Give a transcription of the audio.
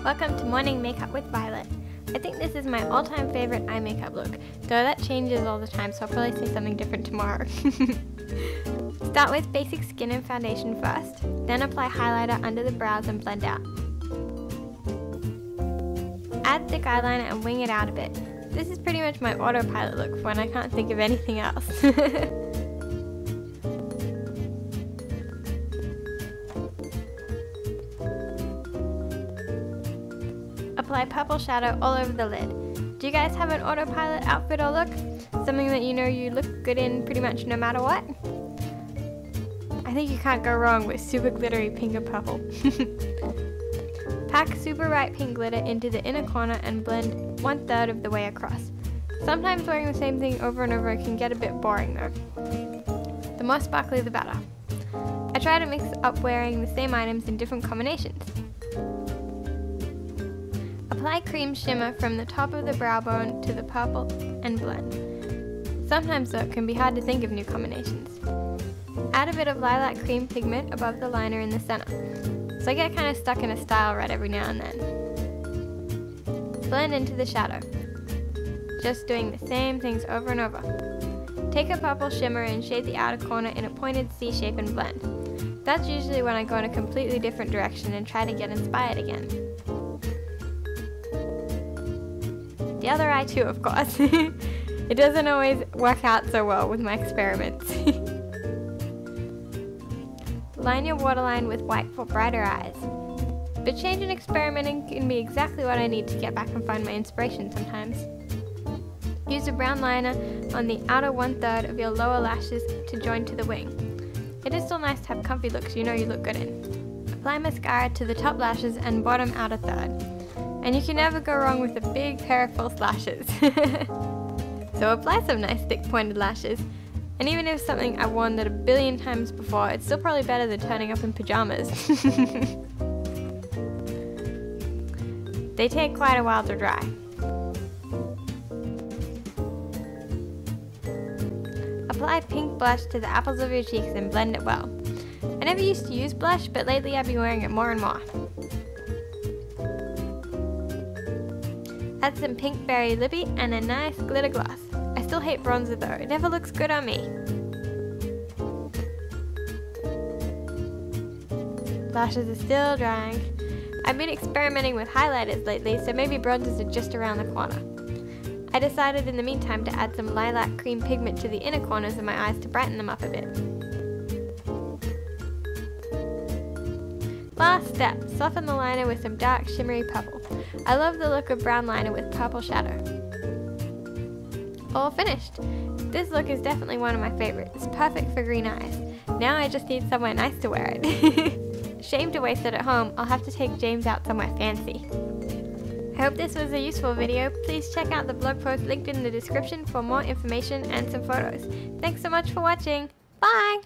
welcome to Morning Makeup with Violet. I think this is my all-time favorite eye makeup look, though that changes all the time so I'll probably say something different tomorrow. Start with basic skin and foundation first, then apply highlighter under the brows and blend out. Add thick eyeliner and wing it out a bit. This is pretty much my autopilot look for when I can't think of anything else. apply purple shadow all over the lid. Do you guys have an autopilot outfit or look? Something that you know you look good in pretty much no matter what? I think you can't go wrong with super glittery pink and purple. Pack super bright pink glitter into the inner corner and blend one third of the way across. Sometimes wearing the same thing over and over can get a bit boring though. The more sparkly the better. I try to mix up wearing the same items in different combinations. Apply cream shimmer from the top of the brow bone to the purple and blend. Sometimes though it can be hard to think of new combinations. Add a bit of lilac cream pigment above the liner in the center, so I get kind of stuck in a style red every now and then. Blend into the shadow, just doing the same things over and over. Take a purple shimmer and shade the outer corner in a pointed C shape and blend. That's usually when I go in a completely different direction and try to get inspired again. Other eye too, of course. it doesn't always work out so well with my experiments. Line your waterline with white for brighter eyes. But change and experimenting can be exactly what I need to get back and find my inspiration sometimes. Use a brown liner on the outer one third of your lower lashes to join to the wing. It is still nice to have comfy looks you know you look good in. Apply mascara to the top lashes and bottom outer third. And you can never go wrong with a big pair of false lashes. so apply some nice thick pointed lashes. And even if something I've worn that a billion times before, it's still probably better than turning up in pajamas. they take quite a while to dry. Apply pink blush to the apples of your cheeks and blend it well. I never used to use blush, but lately I've been wearing it more and more. Add some pink berry lippy and a nice glitter gloss. I still hate bronzer though, it never looks good on me. Lashes are still drying. I've been experimenting with highlighters lately, so maybe bronzers are just around the corner. I decided in the meantime to add some lilac cream pigment to the inner corners of my eyes to brighten them up a bit. Last step, soften the liner with some dark shimmery purple. I love the look of brown liner with purple shadow. All finished! This look is definitely one of my favorites, perfect for green eyes. Now I just need somewhere nice to wear it. Shame to waste it at home, I'll have to take James out somewhere fancy. I hope this was a useful video. Please check out the blog post linked in the description for more information and some photos. Thanks so much for watching. Bye!